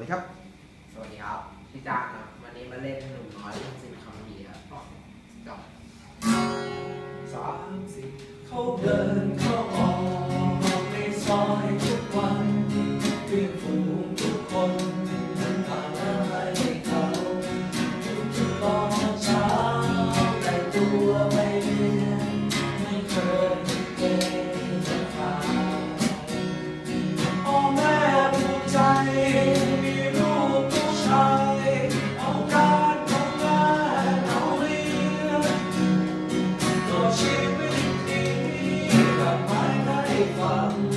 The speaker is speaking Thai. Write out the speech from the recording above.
สวัสดีครับ สวัสดีครับพี่จ้าครับ วันนี้มาเล่นหนุ่มน้อยเล่งสิบคำดีครับจบสามสิบเขาเดินเขาออกในซอย 감사합니다.